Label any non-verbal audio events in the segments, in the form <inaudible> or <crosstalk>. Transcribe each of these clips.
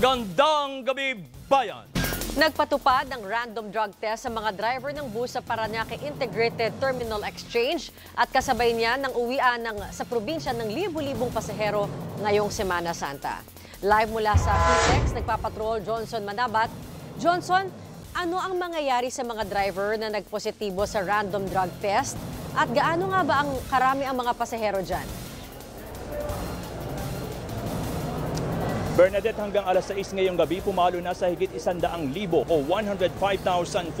Magandang gabi, bayan! Nagpatupad ng random drug test sa mga driver ng bus sa Paranaque Integrated Terminal Exchange at kasabay niya ng uwian ng, sa probinsya ng libu-libong pasahero ngayong Semana Santa. Live mula sa PX, nagpapatrol Johnson Manabat. Johnson, ano ang mangyayari sa mga driver na nagpositibo sa random drug test? At gaano nga ba ang karami ang mga pasahero dyan? Bernadette, hanggang alas 6 ngayong gabi, pumalo na sa higit 100,000 o 105,411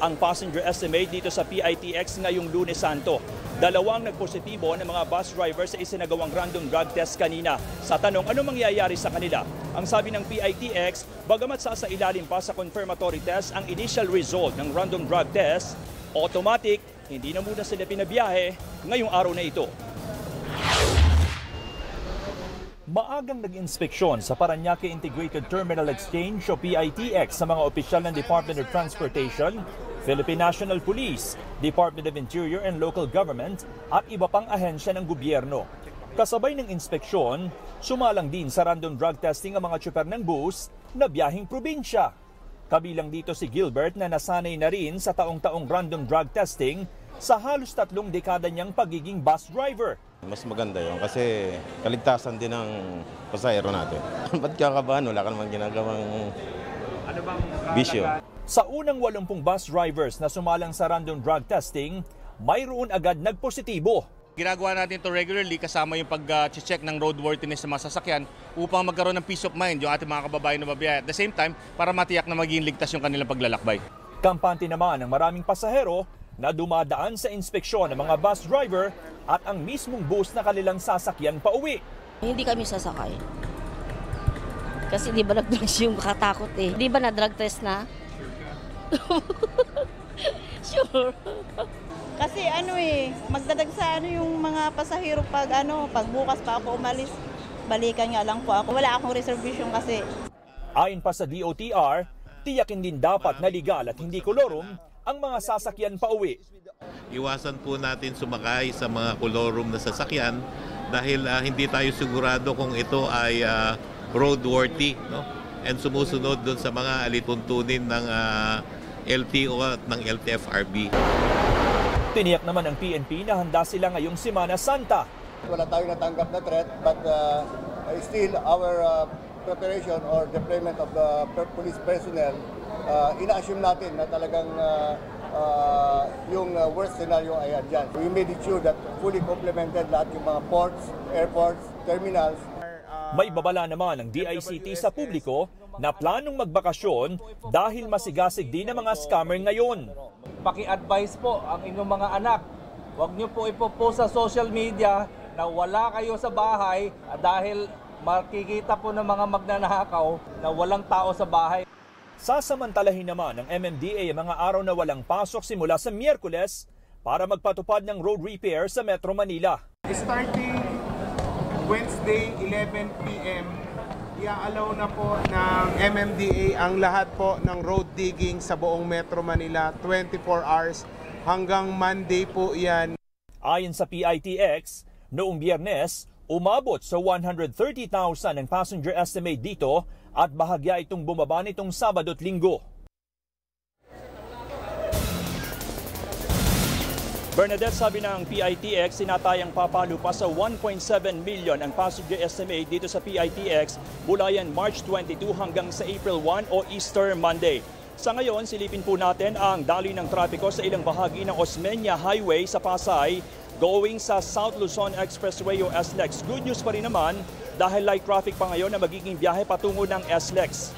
ang passenger estimate dito sa PITX ngayong Lunes Santo. Dalawang nagpositibo ng mga bus driver sa isinagawang random drug test kanina. Sa tanong, ano mangyayari sa kanila? Ang sabi ng PITX, bagamat sa ilalim pa sa confirmatory test ang initial result ng random drug test, automatic, hindi na muna sila pinabiyahe ngayong araw na ito. Maagang nag-inspeksyon sa Paranaque Integrated Terminal Exchange o PITX sa mga opisyal ng Department of Transportation, Philippine National Police, Department of Interior and Local Government at iba pang ahensya ng gobyerno. Kasabay ng inspeksyon, sumalang din sa random drug testing ang mga tsuper ng bus na biyahing probinsya. Kabilang dito si Gilbert na nasanay na rin sa taong-taong random drug testing sa halos tatlong dekada niyang pagiging bus driver. Mas maganda yon kasi kaligtasan din ng pasahero natin. <laughs> Ba't kakabahan? Wala ka naman ginagawang Ano bang bisyo. Sa unang 80 bus drivers na sumalang sa random drug testing, mayroon agad nagpositibo. Ginagawa natin ito regularly kasama yung pag-check ng roadworthiness ng mga sasakyan upang magkaroon ng peace of mind yung ating mga kababayan na mabiyahe. At the same time, para matiyak na maging ligtas yung kanilang paglalakbay. Kampante naman ng maraming pasahero na dumadaan sa inspeksyon ng mga bus driver at ang mismong bus na kanilang sasakyan pa uwi. Hindi kami sasakay. Kasi di ba nag-drugs yung makatakot eh. Di ba na-drug test na? <laughs> sure. Kasi ano eh, magdadag sa ano yung mga pasahero pag ano, pag bukas pa ako umalis, balikan nga lang po ako. Wala akong reservation kasi. Ayon pa sa DOTR, tiyakin din dapat na legal at hindi kolorum ang mga sasakyan pa uwi. Iwasan po natin sumakay sa mga kolorum na sasakyan dahil ah, hindi tayo sigurado kung ito ay ah, roadworthy no? and sumusunod doon sa mga alituntunin ng ah, LTO at ng LTFRB. Tiniyak naman ng PNP na handa sila ngayong Semana Santa. Wala tayong natanggap na threat but uh, still our uh, preparation or deployment of the police personnel, uh, ina-assume natin na talagang uh, uh, yung uh, worst scenario ay andyan. We made it sure that fully complemented lahat yung mga ports, airports, terminals, May babala naman ng DICT sa publiko na planong magbakasyon dahil masigasig din ang mga scammer ngayon. paki-advise po ang inyong mga anak. Huwag niyo po ipopost sa social media na wala kayo sa bahay dahil makikita po ng mga magnanakaw na walang tao sa bahay. Sasamantalahin naman ng MMDA ang mga araw na walang pasok simula sa Miyerkules para magpatupad ng road repair sa Metro Manila. Starting Wednesday 11 p.m., i-allow na po ng MMDA ang lahat po ng road digging sa buong Metro Manila 24 hours hanggang Monday po yan. Ayon sa PITX, noong biyernes, umabot sa 130,000 ang passenger estimate dito at bahagya itong bumaba nitong Sabado at Linggo. Bernadette sabi ng PITX, sinatayang papalo pa sa 1.7 million ang passenger estimate dito sa PITX mula yan March 22 hanggang sa April 1 o Easter Monday. Sa ngayon, silipin po natin ang daloy ng trapiko sa ilang bahagi ng Osmeña Highway sa Pasay going sa South Luzon Expressway o SLEX. Good news pa rin naman dahil light traffic pa ngayon na magiging biyahe patungo ng SLEX.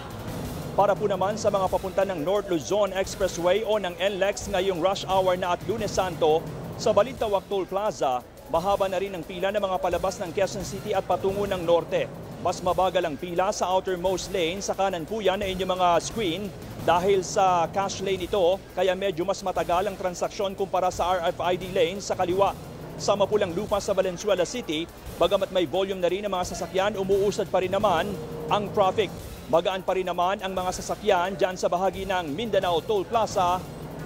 Para po naman sa mga papunta ng North Luzon Expressway o ng NLEX ngayong rush hour na at Lunes Santo, sa Balintawak Toll Plaza, mahaba na rin ang pila ng mga palabas ng Quezon City at patungo ng Norte. Mas mabagal ang pila sa outermost lane sa kanan po yan na inyong mga screen dahil sa cash lane ito, kaya medyo mas matagal ang transaksyon kumpara sa RFID lane sa kaliwa. Sa Mapulang Lupa sa Valenzuela City, bagamat may volume na rin ang mga sasakyan, umuusad pa rin naman ang traffic. Magaan pa rin naman ang mga sasakyan dyan sa bahagi ng Mindanao Toll Plaza,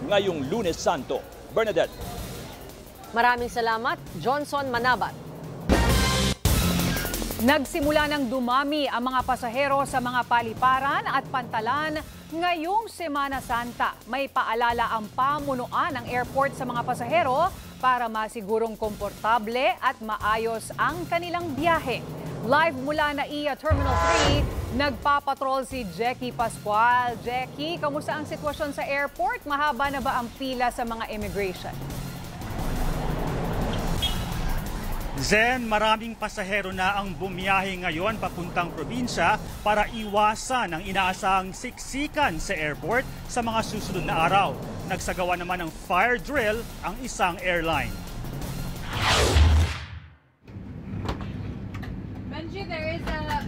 ngayong Lunes Santo. Bernadette. Maraming salamat, Johnson Manabat. Nagsimula ng dumami ang mga pasahero sa mga paliparan at pantalan ngayong Semana Santa. May paalala ang pamunuan ng airport sa mga pasahero para masigurong komportable at maayos ang kanilang biyahe. Live mula na iya Terminal 3, nagpapatrol si Jackie Pascual. Jackie, kamusta ang sitwasyon sa airport? Mahaba na ba ang pila sa mga immigration? Zen, maraming pasahero na ang bumiyahe ngayon papuntang probinsya para iwasan ang inaasahang siksikan sa airport sa mga susunod na araw. Nagsagawa naman ng fire drill ang isang airline. Benji, there is a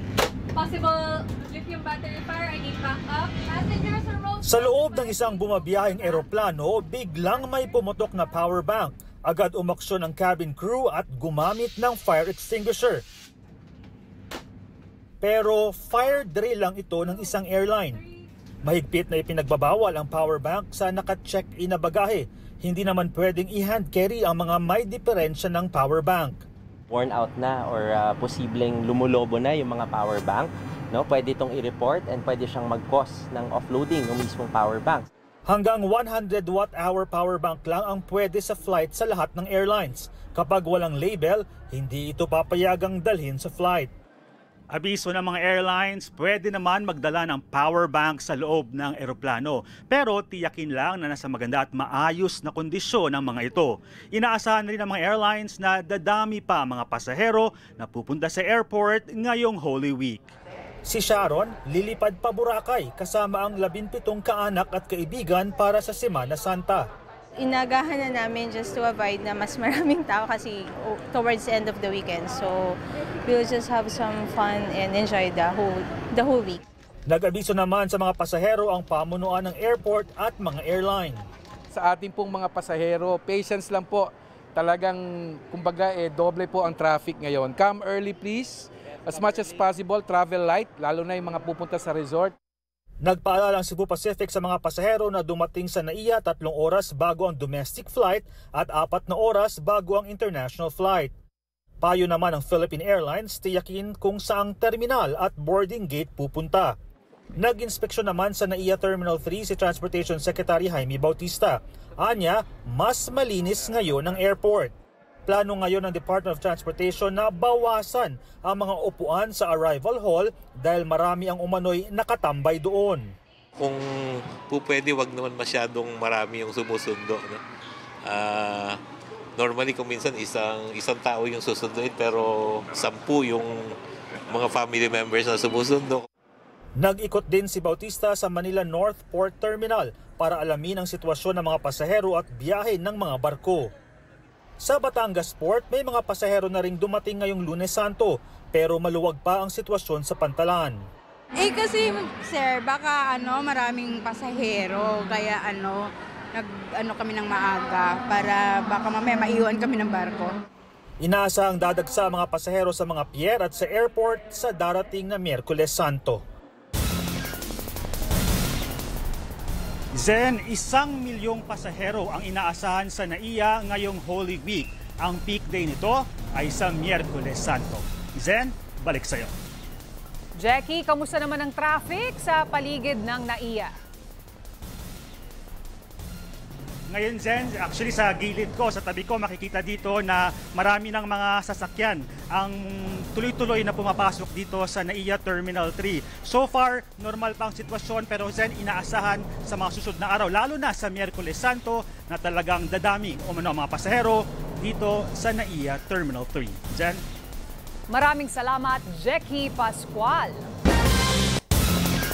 possible lithium battery fire. I need backup. Passengers are road. Sa loob ng isang bumabiyaheng eroplano, biglang may pumutok na power bank. Agad umaksyon ang cabin crew at gumamit ng fire extinguisher. Pero fire drill lang ito ng isang airline. Mahigpit na ipinagbabawal ang power bank sa naka-check-in na bagahe. Hindi naman pwedeng i-hand carry ang mga may diferensya ng power bank. worn out na or uh, posibleng lumulobo na yung mga power bank, no? Pwede itong i-report and pwede siyang mag-cause ng offloading ng mismong power bank. Hanggang 100 watt-hour power bank lang ang pwede sa flight sa lahat ng airlines. Kapag walang label, hindi ito papayagang dalhin sa flight. Abiso ng mga airlines, pwede naman magdala ng power bank sa loob ng eroplano. Pero tiyakin lang na nasa maganda at maayos na kondisyon ang mga ito. Inaasahan rin ng mga airlines na dadami pa mga pasahero na pupunta sa airport ngayong Holy Week. Si Sharon, lilipad pa Boracay kasama ang 17 kaanak at kaibigan para sa Semana Santa. Inagahan na namin just to avoid na mas maraming tao kasi oh, towards the end of the weekend. So we'll just have some fun and enjoy the whole the whole week. Nag-abiso naman sa mga pasahero ang pamunuan ng airport at mga airline. Sa ating pong mga pasahero, patience lang po. Talagang, kumbaga, eh, doble po ang traffic ngayon. Come early please. As much as possible, travel light, lalo na yung mga pupunta sa resort. Nagpaalala ang Cebu Pacific sa mga pasahero na dumating sa NAIA tatlong oras bago ang domestic flight at apat na oras bago ang international flight. Payo naman ng Philippine Airlines tiyakin kung saang terminal at boarding gate pupunta. Nag-inspeksyon naman sa NAIA Terminal 3 si Transportation Secretary Jaime Bautista. Anya, mas malinis ngayon ang airport. Plano ngayon ng Department of Transportation na bawasan ang mga upuan sa arrival hall dahil marami ang umano'y nakatambay doon. Kung po pwede, wag naman masyadong marami yung sumusundo. No? Ah, normally kung minsan isang isang tao yung susunduin pero sampu yung mga family members na sumusundo. Nag-ikot din si Bautista sa Manila North Port Terminal para alamin ang sitwasyon ng mga pasahero at biyahe ng mga barko. Sa Batangas Port, may mga pasahero na ring dumating ngayong Lunes Santo pero maluwag pa ang sitwasyon sa Pantalan. Eh kasi sir, baka ano, maraming pasahero kaya ano, nag ano kami ng maaga para baka mamaya maiwan kami ng barko. Inaasahang dadagsa mga pasahero sa mga pier at sa airport sa darating na Miyerkules Santo. Zen, isang milyong pasahero ang inaasahan sa NAIA ngayong Holy Week. Ang peak day nito ay sa Miyerkules Santo. Zen, balik sa'yo. Jackie, kamusta naman ang traffic sa paligid ng NAIA? Ngayon, Zen, actually sa gilid ko, sa tabi ko, makikita dito na marami ng mga sasakyan ang tuloy-tuloy na pumapasok dito sa NAIA Terminal 3. So far, normal pa ang sitwasyon pero Zen, inaasahan sa mga susunod na araw, lalo na sa Miyerkules Santo, na talagang dadami o ano, mga pasahero dito sa NAIA Terminal 3. Zen? Maraming salamat, Jackie Pascual.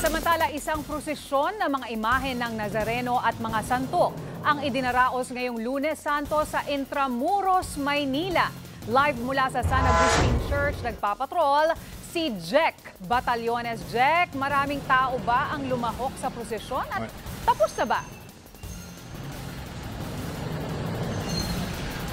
Samantala, isang prosesyon ng mga imahe ng Nazareno at mga santo ang idinaraos ngayong Lunes Santo sa Intramuros, Maynila. Live mula sa San Agustin Church, nagpapatrol si Jack Batallones. Jack, maraming tao ba ang lumahok sa prosesyon at tapos na ba?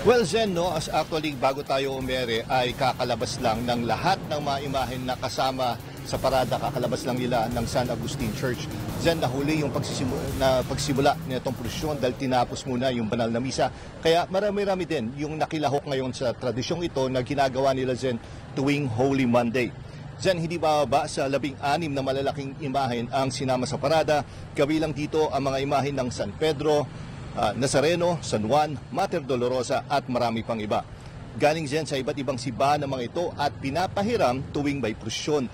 Well, Zen, no, as actually bago tayo umere ay kakalabas lang ng lahat ng mga imahen na kasama sa parada kakalabas lang nila ng San Agustin Church. Diyan nahuli yung pagsisimula, na pagsimula nitong prosesyon dahil tinapos muna yung banal na misa. Kaya marami-rami din yung nakilahok ngayon sa tradisyong ito na ginagawa nila Zen tuwing Holy Monday. Diyan hindi bababa sa labing anim na malalaking imahen ang sinama sa parada. Kabilang dito ang mga imahen ng San Pedro, ah, Nazareno, San Juan, Mater Dolorosa at marami pang iba. Galing dyan sa iba't ibang simbahan ng mga ito at pinapahiram tuwing may prosyon.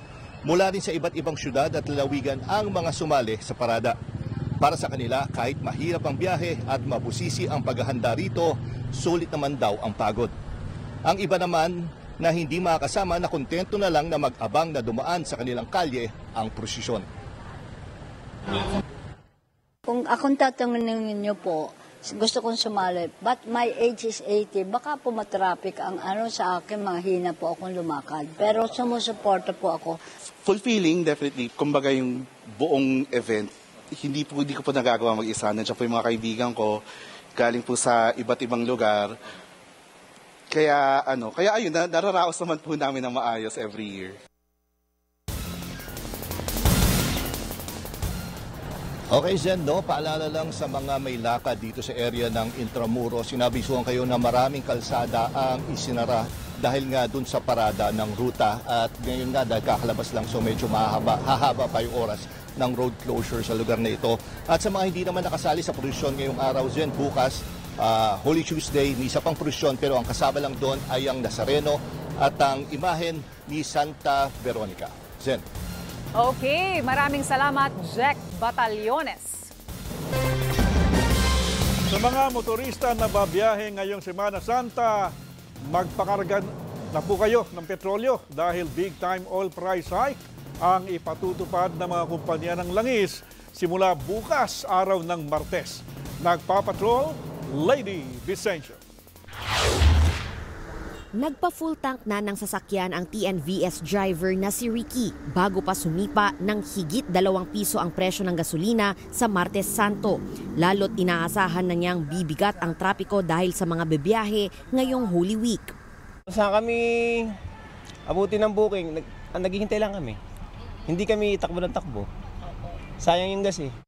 Mula rin sa iba't ibang syudad at lalawigan ang mga sumali sa parada. Para sa kanila, kahit mahirap ang biyahe at mabusisi ang paghahanda rito, sulit naman daw ang pagod. Ang iba naman na hindi makakasama na kontento na lang na mag-abang na dumaan sa kanilang kalye ang prosesyon. Kung akong tatanungin niyo po, gusto kong sumali, but my age is 80, baka po matraffic ang ano sa akin, mahina po akong lumakad. Pero sumusuporta po ako. fulfilling definitely. Kumbaga yung buong event, hindi po hindi ko po nagagawa mag-isa. Nandiyan po yung mga kaibigan ko, galing po sa iba't ibang lugar. Kaya ano, kaya ayun, na- nararaos naman po namin ng maayos every year. Okay, Zen, no? Paalala lang sa mga may lakad dito sa area ng Intramuros. Sinabisuhan kayo na maraming kalsada ang isinara dahil nga dun sa parada ng ruta. At ngayon nga, dahil kakalabas lang, so medyo mahaba, hahaba pa yung oras ng road closure sa lugar na ito. At sa mga hindi naman nakasali sa prosesyon ngayong araw, Zen, bukas, ah, Holy Tuesday, may isa pang prosesyon, pero ang kasama lang doon ay ang Nazareno at ang imahen ni Santa Veronica. Zen. Okay, maraming salamat, Jack Batallones. Sa mga motorista na babiyahe ngayong Semana Santa, magpakarga na po kayo ng petrolyo dahil big time oil price hike ang ipatutupad ng mga kumpanya ng langis simula bukas araw ng Martes. Nagpapatrol, Lady Vicencio. Nagpa-full tank na ng sasakyan ang TNVS driver na si Ricky bago pa sumipa ng higit dalawang piso ang presyo ng gasolina sa Martes Santo. Lalo't inaasahan na niyang bibigat ang trapiko dahil sa mga bebiyahe ngayong Holy Week. Saan kami abutin ng booking? Nag, ah, naghihintay lang kami. Hindi kami takbo ng takbo. Sayang yung gas eh.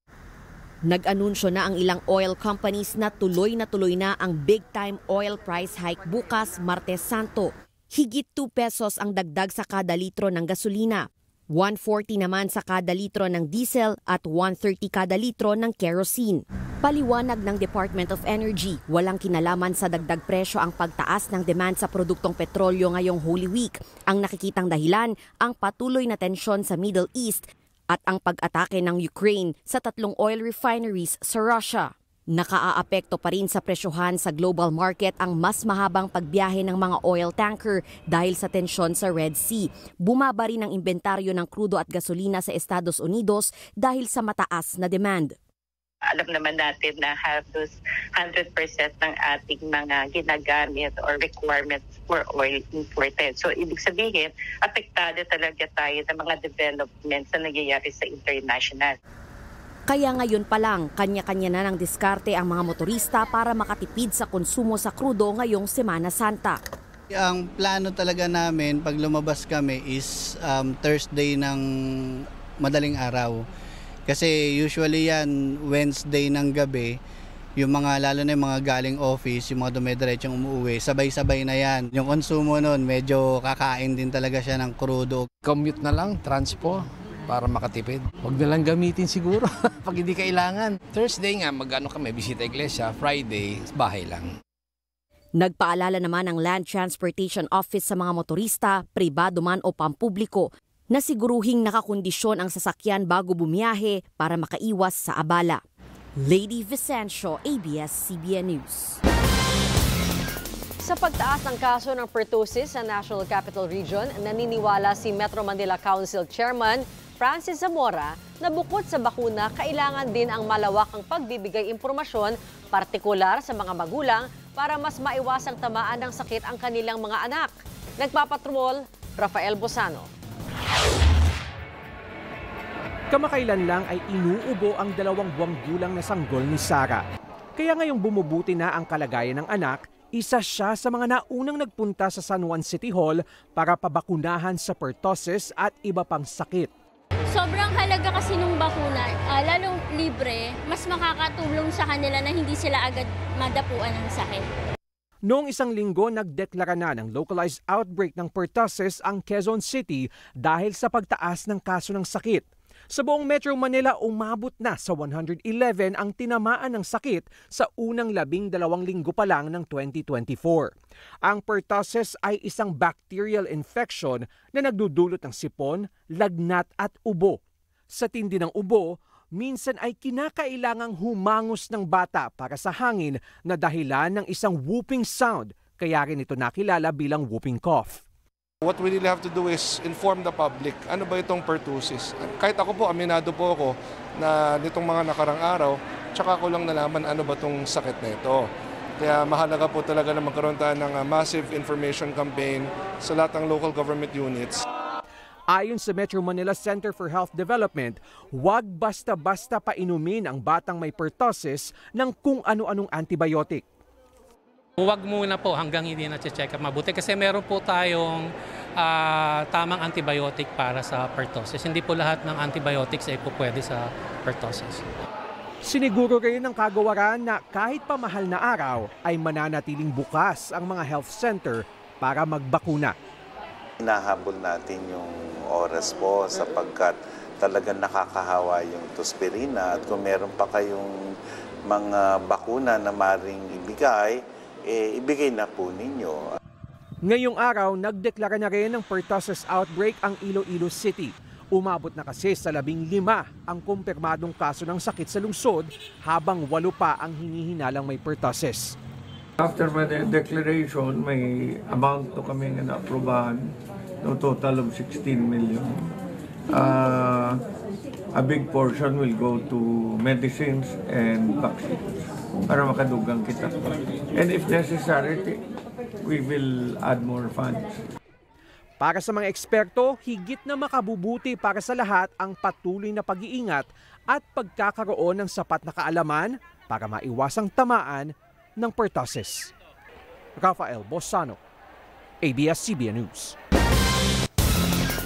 Nag-anunsyo na ang ilang oil companies na tuloy na tuloy na ang big time oil price hike bukas Martes Santo. Higit 2 pesos ang dagdag sa kada litro ng gasolina. 140 naman sa kada litro ng diesel at 130 kada litro ng kerosene. Paliwanag ng Department of Energy, walang kinalaman sa dagdag presyo ang pagtaas ng demand sa produktong petrolyo ngayong Holy Week. Ang nakikitang dahilan, ang patuloy na tensyon sa Middle East at ang pag-atake ng Ukraine sa tatlong oil refineries sa Russia. Nakaaapekto pa rin sa presyohan sa global market ang mas mahabang pagbiyahe ng mga oil tanker dahil sa tensyon sa Red Sea. Bumaba rin ang inventaryo ng krudo at gasolina sa Estados Unidos dahil sa mataas na demand. Alam naman natin na halos 100% ng ating mga ginagamit or requirements for oil imported. So, ibig sabihin, apektado talaga tayo ng mga developments na nangyayari sa international. Kaya ngayon pa lang, kanya-kanya na ng diskarte ang mga motorista para makatipid sa konsumo sa krudo ngayong Semana Santa. Ang plano talaga namin pag lumabas kami is um, Thursday ng madaling araw. Kasi usually yan Wednesday ng gabi, yung mga lalo na yung mga galing office, yung mga dumidiretsyong umuwi, sabay-sabay na yan. Yung konsumo nun, medyo kakain din talaga siya ng krudo. Commute na lang, transpo, para makatipid. Huwag na lang gamitin siguro <laughs> pag hindi kailangan. Thursday nga, mag-ano kami, bisita iglesia. Friday, bahay lang. Nagpaalala naman ang Land Transportation Office sa mga motorista, pribado man o pampubliko, na siguruhing nakakondisyon ang sasakyan bago bumiyahe para makaiwas sa abala. Lady Vicencio, ABS-CBN News. Sa pagtaas ng kaso ng pertussis sa National Capital Region, naniniwala si Metro Manila Council Chairman Francis Zamora na bukod sa bakuna, kailangan din ang malawakang pagbibigay impormasyon, partikular sa mga magulang, para mas maiwasang tamaan ng sakit ang kanilang mga anak. Nagpapatrol, Rafael Bosano. Kamakailan lang ay inuubo ang dalawang buwang gulang na sanggol ni Sara. Kaya ngayong bumubuti na ang kalagayan ng anak, Isa siya sa mga naunang nagpunta sa San Juan City Hall para pabakunahan sa pertussis at iba pang sakit. Sobrang halaga kasi nung bakuna, ah, lalong libre, mas makakatulong sa kanila na hindi sila agad madapuan ng sakit. Noong isang linggo, nagdeklara na ng localized outbreak ng pertussis ang Quezon City dahil sa pagtaas ng kaso ng sakit. Sa buong Metro Manila, umabot na sa 111 ang tinamaan ng sakit sa unang labing dalawang linggo pa lang ng 2024. Ang pertussis ay isang bacterial infection na nagdudulot ng sipon, lagnat at ubo. Sa tindi ng ubo, minsan ay kinakailangang humangos ng bata para sa hangin na dahilan ng isang whooping sound, kaya rin ito nakilala bilang whooping cough. What we really have to do is inform the public. Ano ba itong pertussis? Kahit ako po, aminado po ako na nitong mga nakarang araw, tsaka ko lang nalaman ano ba itong sakit na ito. Kaya mahalaga po talaga na magkaroon tayo ng uh, massive information campaign sa lahat ng local government units. Ayon sa Metro Manila Center for Health Development, huwag basta-basta painumin ang batang may pertussis ng kung ano-anong antibiotic. Huwag muna po hanggang hindi na-check up mabuti kasi meron po tayong ah, tamang antibiotic para sa pertussis. Hindi po lahat ng antibiotics ay po pwede sa pertussis. Siniguro rin ng kagawaran na kahit pa mahal na araw ay mananatiling bukas ang mga health center para magbakuna. Hinahabol natin yung oras po sapagkat talagang nakakahawa yung tuspirina at kung meron pa kayong mga bakuna na maring ibigay, eh, ibigay na po ninyo. Ngayong araw, nagdeklara na rin ng pertussis outbreak ang Iloilo City. Umabot na kasi sa labing lima ang kumpirmadong kaso ng sakit sa lungsod habang walo pa ang hinihinalang may pertussis. After my de- declaration, may amount to kami na approbahan, no total of 16 million. Uh, a big portion will go to medicines and vaccines para makadugang kita. And if necessary, we will add more funds. Para sa mga eksperto, higit na makabubuti para sa lahat ang patuloy na pag-iingat at pagkakaroon ng sapat na kaalaman para maiwasang tamaan ng pertussis. Rafael Bosano, ABS-CBN News.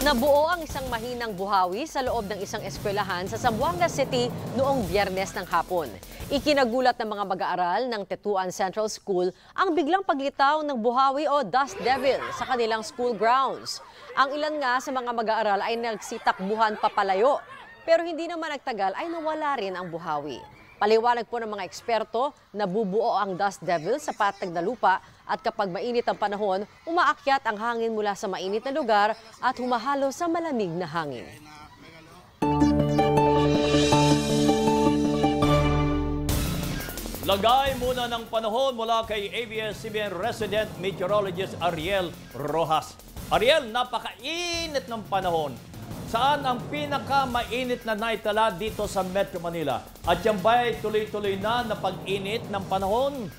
Nabuo ang isang mahinang buhawi sa loob ng isang eskwelahan sa Zamboanga City noong biyernes ng hapon. Ikinagulat ng mga mag-aaral ng Tetuan Central School ang biglang paglitaw ng buhawi o dust devil sa kanilang school grounds. Ang ilan nga sa mga mag-aaral ay nagsitakbuhan papalayo. Pero hindi naman nagtagal ay nawala rin ang buhawi. Paliwanag po ng mga eksperto na bubuo ang dust devil sa patag na lupa at kapag mainit ang panahon, umaakyat ang hangin mula sa mainit na lugar at humahalo sa malamig na hangin. Lagay muna ng panahon mula kay ABS-CBN resident meteorologist Ariel Rojas. Ariel, napakainit ng panahon. Saan ang pinakamainit na naitala dito sa Metro Manila? At yan ba'y tuloy-tuloy na na pag-init ng panahon?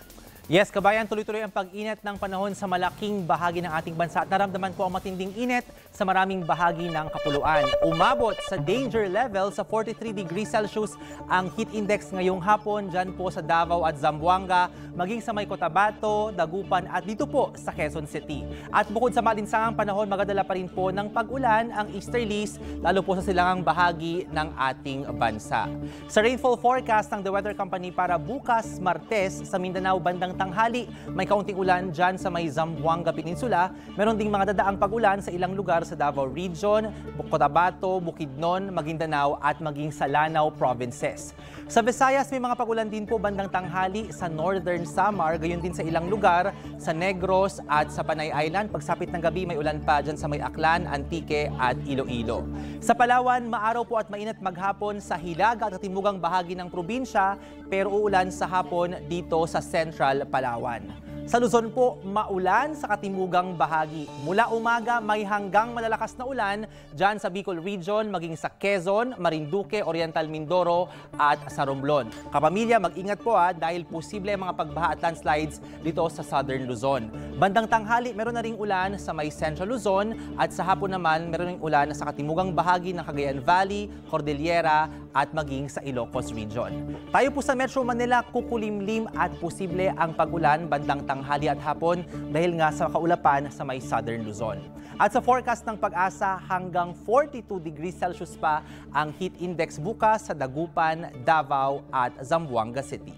Yes, kabayan, tuloy-tuloy ang pag-init ng panahon sa malaking bahagi ng ating bansa at naramdaman po ang matinding init sa maraming bahagi ng kapuluan. Umabot sa danger level sa 43 degrees Celsius ang heat index ngayong hapon dyan po sa Davao at Zamboanga, maging sa may Cotabato, Dagupan at dito po sa Quezon City. At bukod sa malinsangang panahon, magadala pa rin po ng pag-ulan ang easterlies, lalo po sa silangang bahagi ng ating bansa. Sa rainfall forecast ng The Weather Company para bukas, Martes, sa Mindanao bandang tanghali, may kaunting ulan dyan sa may Zamboanga Peninsula. Meron ding mga dadaang pag-ulan sa ilang lugar sa Davao Region, Cotabato, Bukidnon, Maguindanao at maging sa Lanao provinces. Sa Visayas, may mga pag-ulan din po bandang tanghali sa Northern Samar, gayon din sa ilang lugar sa Negros at sa Panay Island. Pagsapit ng gabi, may ulan pa dyan sa may Aklan, Antique at Iloilo. Sa Palawan, maaraw po at mainit maghapon sa Hilaga at katimugang bahagi ng probinsya, pero uulan sa hapon dito sa Central Palawan. Sa Luzon po, maulan sa katimugang bahagi. Mula umaga, may hanggang malalakas na ulan dyan sa Bicol Region, maging sa Quezon, Marinduque, Oriental Mindoro at sa Romblon. Kapamilya, mag-ingat po ha, dahil posible mga pagbaha at landslides dito sa Southern Luzon. Bandang tanghali, meron na ring ulan sa may Central Luzon at sa hapon naman, meron ring ulan sa katimugang bahagi ng Cagayan Valley, Cordillera at maging sa Ilocos Region. Tayo po sa Metro Manila, kukulimlim at posible ang pag-ulan bandang at hapon dahil nga sa kaulapan sa may southern Luzon. At sa forecast ng pag-asa, hanggang 42 degrees Celsius pa ang heat index bukas sa Dagupan, Davao at Zamboanga City.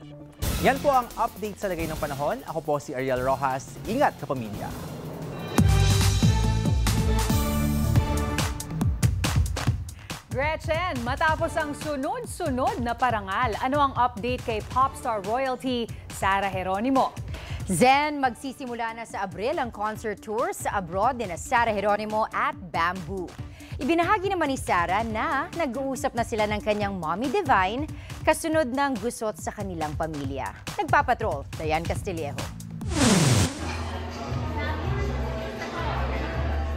Yan po ang update sa lagay ng panahon. Ako po si Ariel Rojas. Ingat kapamilya. Gretchen, matapos ang sunod-sunod na parangal, ano ang update kay popstar royalty Sara Geronimo? Zen, magsisimula na sa Abril ang concert tour sa abroad ni Sara Geronimo at Bamboo. Ibinahagi naman ni Sara na nag-uusap na sila ng kanyang mommy divine kasunod ng gusot sa kanilang pamilya. Nagpapatrol, Dayan Castillejo.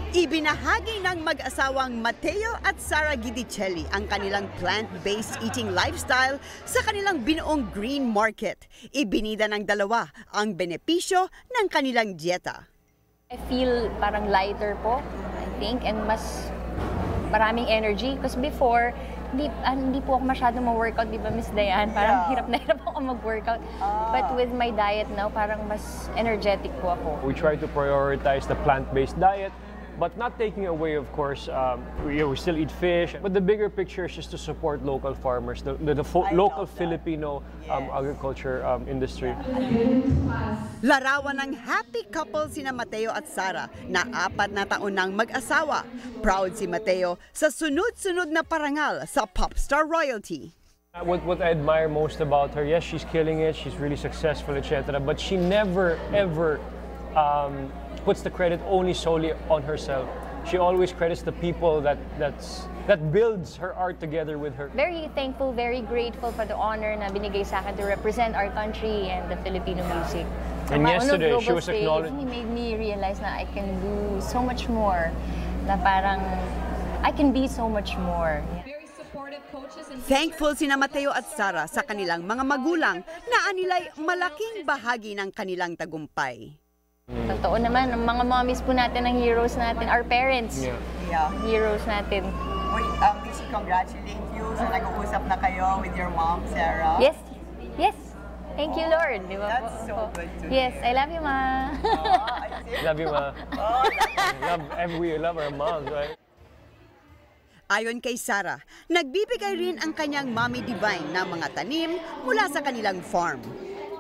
Ibinahagi ng mag-asawang Mateo at Sara Gidicelli ang kanilang plant-based eating lifestyle sa kanilang binuong green market. Ibinida ng dalawa ang benepisyo ng kanilang dieta. I feel parang lighter po, I think, and mas maraming energy. Because before, hindi, ah, hindi po ako masyado ma-workout, di ba, Miss Dayan? Parang Yeah. hirap na hirap <laughs> ako mag-workout. But with my diet now, parang mas energetic po ako. We try to prioritize the plant-based diet, but not taking away, of course, um, we, we still eat fish. But the bigger picture is just to support local farmers, the, the, the fo- local Filipino um, agriculture um, industry. Larawan ng happy couple sina Mateo at Sara na apat na taon ng mag-asawa. Proud si Mateo sa sunod-sunod na parangal sa popstar royalty. What, what I admire most about her, yes, she's killing it, she's really successful, etc. But she never, ever um, puts the credit only solely on herself. She always credits the people that, that's, that builds her art together with her. Very thankful, very grateful for the honor na binigay sa akin to represent our country and the Filipino music. Sa And mga yesterday, she global was stage, acknowledged- He made me realize na I can do so much more. Na parang, I can be so much more. Thankful sina Mateo at Sara sa kanilang mga magulang na anilay malaking bahagi ng kanilang tagumpay. Totoo naman, ang mga mommies po natin ang heroes natin, our parents. Yeah. Yeah. Heroes natin. Uy, um, we should congratulate you sa nag-uusap na kayo with your mom, Sarah. Yes, yes. Thank you, Lord. Di ba That's po? so good to Yes, I love you, Ma. Love you, ma. <laughs> love, every, we love our moms, right? Ayon kay Sara, nagbibigay rin ang kanyang mommy divine ng mga tanim mula sa kanilang farm.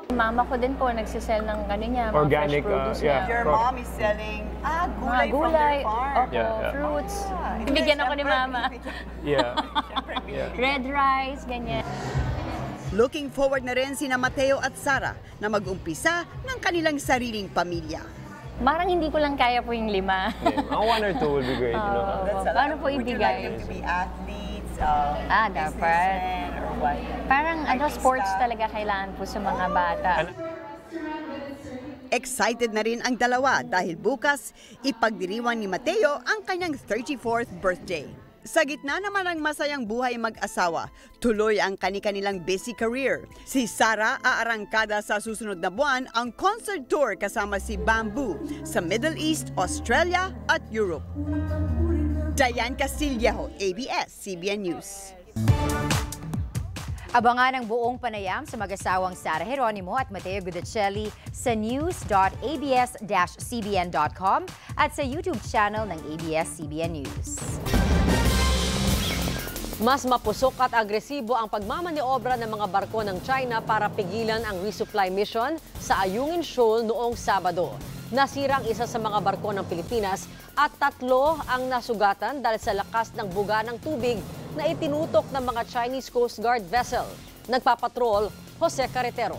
Mama ko din po nagsisell ng ano niya, mga Organic, fresh uh, produce yeah, niya. Your Pro- mom is selling ah, Mga gulay, from gulay, their farm. opo, Yeah, yeah. fruits. Ah, Bigyan ako ni Mama. <laughs> Yeah. yeah. Red rice, ganyan. Looking forward na rin sina Mateo at Sara na mag-umpisa ng kanilang sariling pamilya. Marang hindi ko lang kaya po yung lima. Yeah, one or two will be great, you know. <laughs> Paano po ibigay? be athletes, uh, Ah, dapat. or what? Parang ano, sports talaga kailangan po sa mga bata. Excited na rin ang dalawa dahil bukas ipagdiriwang ni Mateo ang kanyang 34th birthday. Sa gitna naman ng masayang buhay mag-asawa, tuloy ang kani-kanilang busy career. Si Sara aarangkada sa susunod na buwan ang concert tour kasama si Bamboo sa Middle East, Australia at Europe. Diane Castillejo, ABS-CBN News. Abangan ang buong panayam sa mag-asawang Sara Geronimo at Mateo Gudicelli sa news.abs-cbn.com at sa YouTube channel ng ABS-CBN News. Mas mapusok at agresibo ang pagmamaniobra ng mga barko ng China para pigilan ang resupply mission sa Ayungin Shoal noong Sabado. Nasirang isa sa mga barko ng Pilipinas at tatlo ang nasugatan dahil sa lakas ng buga ng tubig na itinutok ng mga Chinese Coast Guard vessel. Nagpapatrol, Jose Carretero.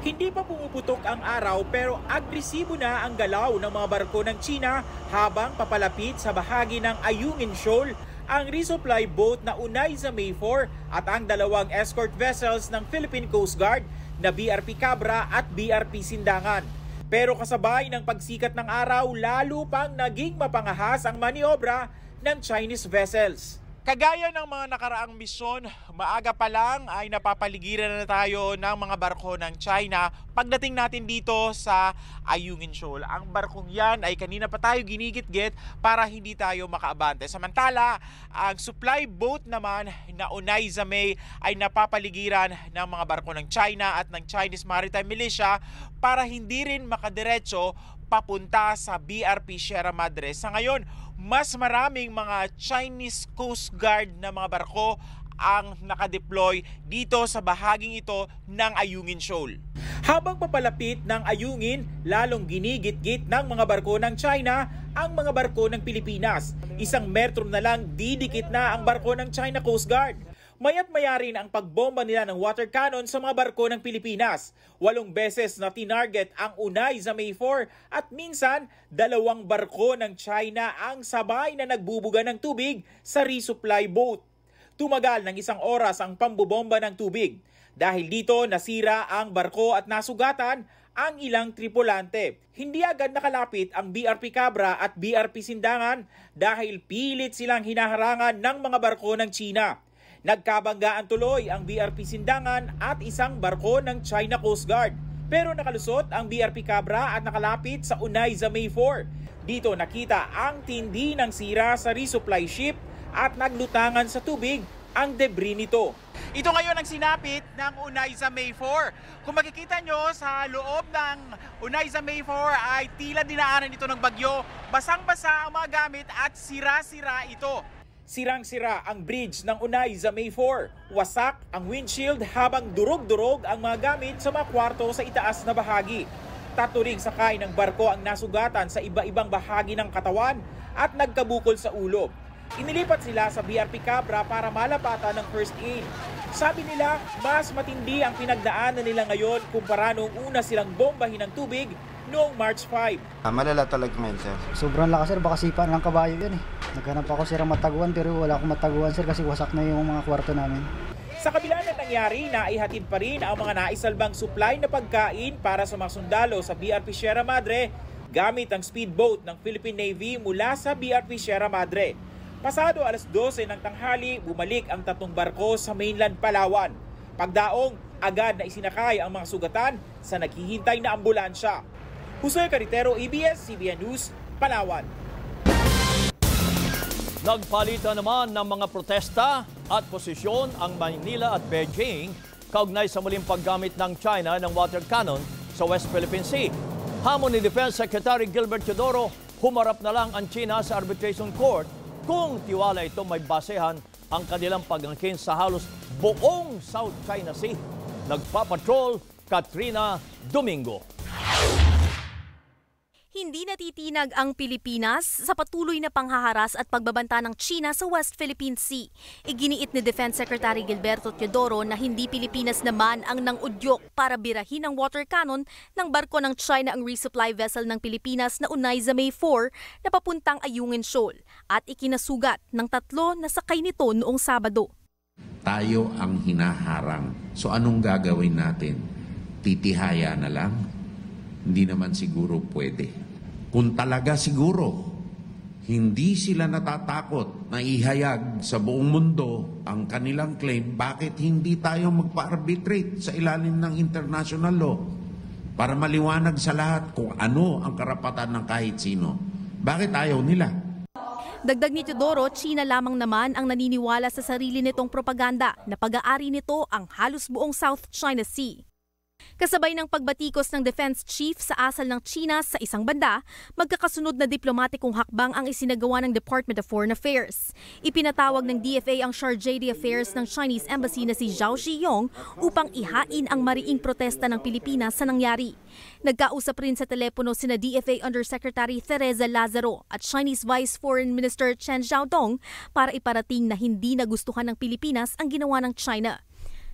Hindi pa pumuputok ang araw pero agresibo na ang galaw ng mga barko ng China habang papalapit sa bahagi ng Ayungin Shoal ang resupply boat na unay sa May 4 at ang dalawang escort vessels ng Philippine Coast Guard na BRP Cabra at BRP Sindangan. Pero kasabay ng pagsikat ng araw, lalo pang naging mapangahas ang maniobra ng Chinese vessels. Kagaya ng mga nakaraang misyon, maaga pa lang ay napapaligiran na tayo ng mga barko ng China pagdating natin dito sa Ayungin Shoal. Ang barkong yan ay kanina pa tayo ginigit-git para hindi tayo makaabante. Samantala, ang supply boat naman na Unay Zamay ay napapaligiran ng mga barko ng China at ng Chinese Maritime Militia para hindi rin makadiretso papunta sa BRP Sierra Madre. Sa ngayon, mas maraming mga Chinese Coast Guard na mga barko ang nakadeploy dito sa bahaging ito ng Ayungin Shoal. Habang papalapit ng Ayungin, lalong ginigit-git ng mga barko ng China ang mga barko ng Pilipinas. Isang metro na lang didikit na ang barko ng China Coast Guard. Mayat maya rin ang pagbomba nila ng water cannon sa mga barko ng Pilipinas. Walong beses na tinarget ang Unay sa May 4 at minsan dalawang barko ng China ang sabay na nagbubuga ng tubig sa resupply boat. Tumagal ng isang oras ang pambubomba ng tubig. Dahil dito nasira ang barko at nasugatan ang ilang tripulante. Hindi agad nakalapit ang BRP Cabra at BRP Sindangan dahil pilit silang hinaharangan ng mga barko ng China. Nagkabanggaan tuloy ang BRP Sindangan at isang barko ng China Coast Guard. Pero nakalusot ang BRP Cabra at nakalapit sa Unay sa May 4. Dito nakita ang tindi ng sira sa resupply ship at naglutangan sa tubig ang debris nito. Ito ngayon ang sinapit ng Unay sa May 4. Kung makikita nyo sa loob ng Unay sa May 4 ay tila dinaanan ito ng bagyo. Basang-basa ang mga gamit at sira-sira ito. Sirang-sira ang bridge ng Unay sa May 4. Wasak ang windshield habang durog-durog ang mga gamit sa mga kwarto sa itaas na bahagi. Tatlo ring sakay ng barko ang nasugatan sa iba-ibang bahagi ng katawan at nagkabukol sa ulo. Inilipat sila sa BRP Cabra para malapatan ng first aid. Sabi nila, mas matindi ang pinagdaanan nila ngayon kumpara noong una silang bombahin ng tubig noong March 5. Ah, malala talaga ngayon, sir. Sobrang lakas sir, baka sipa ng kabayo yan eh. Naghanap ako sir ang mataguan pero wala akong mataguan sir kasi wasak na yung mga kwarto namin. Sa kabila ng nangyari, naihatid pa rin ang mga naisalbang supply na pagkain para sa mga sundalo sa BRP Sierra Madre gamit ang speedboat ng Philippine Navy mula sa BRP Sierra Madre. Pasado alas 12 ng tanghali, bumalik ang tatlong barko sa mainland Palawan. Pagdaong, agad na isinakay ang mga sugatan sa naghihintay na ambulansya. Jose Caritero, ABS-CBN News, Palawan. Nagpalitan naman ng mga protesta at posisyon ang Manila at Beijing kaugnay sa muling paggamit ng China ng water cannon sa West Philippine Sea. Hamon ni Defense Secretary Gilbert Teodoro, humarap na lang ang China sa arbitration court kung tiwala ito may basehan ang kanilang pagangkin sa halos buong South China Sea. Nagpapatrol, Katrina Domingo. Hindi natitinag ang Pilipinas sa patuloy na panghaharas at pagbabanta ng China sa West Philippine Sea. Iginiit ni Defense Secretary Gilberto Teodoro na hindi Pilipinas naman ang nang-udyok para birahin ang water cannon ng barko ng China ang resupply vessel ng Pilipinas na unay sa May 4 na papuntang Ayungin Shoal at ikinasugat ng tatlo na sakay nito noong Sabado. Tayo ang hinaharang. So anong gagawin natin? Titihaya na lang? Hindi naman siguro pwede. Kung talaga siguro, hindi sila natatakot na ihayag sa buong mundo ang kanilang claim, bakit hindi tayo magpa-arbitrate sa ilalim ng international law para maliwanag sa lahat kung ano ang karapatan ng kahit sino? Bakit ayaw nila? Dagdag ni Teodoro, China lamang naman ang naniniwala sa sarili nitong propaganda na pag-aari nito ang halos buong South China Sea. Kasabay ng pagbatikos ng defense chief sa asal ng China sa isang banda, magkakasunod na diplomatikong hakbang ang isinagawa ng Department of Foreign Affairs. Ipinatawag ng DFA ang Chargé d'Affaires ng Chinese Embassy na si Zhao Xiyong upang ihain ang mariing protesta ng Pilipinas sa nangyari. Nagkausap rin sa telepono sina DFA Undersecretary Teresa Lazaro at Chinese Vice Foreign Minister Chen Xiaodong para iparating na hindi nagustuhan ng Pilipinas ang ginawa ng China.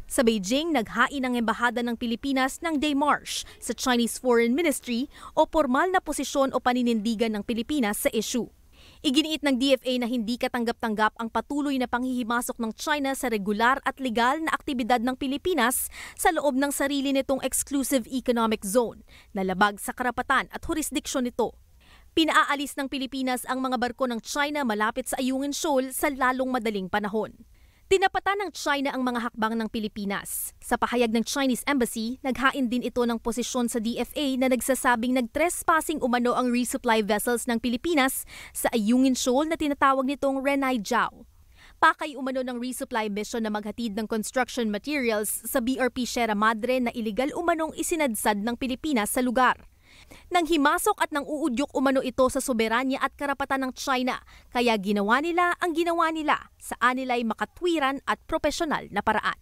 Sa Beijing, naghain ang embahada ng Pilipinas ng day march sa Chinese Foreign Ministry o formal na posisyon o paninindigan ng Pilipinas sa issue. Iginiit ng DFA na hindi katanggap-tanggap ang patuloy na panghihimasok ng China sa regular at legal na aktibidad ng Pilipinas sa loob ng sarili nitong exclusive economic zone na labag sa karapatan at jurisdiksyon nito. Pinaalis ng Pilipinas ang mga barko ng China malapit sa Ayungin Shoal sa lalong madaling panahon. Tinapatan ng China ang mga hakbang ng Pilipinas. Sa pahayag ng Chinese Embassy, naghain din ito ng posisyon sa DFA na nagsasabing nag-trespassing umano ang resupply vessels ng Pilipinas sa Ayungin Shoal na tinatawag nitong Renai Jiao. Pakay umano ng resupply mission na maghatid ng construction materials sa BRP Sierra Madre na iligal umanong isinadsad ng Pilipinas sa lugar. Nang himasok at nang uudyok umano ito sa soberanya at karapatan ng China, kaya ginawa nila ang ginawa nila sa anilay makatwiran at profesional na paraan.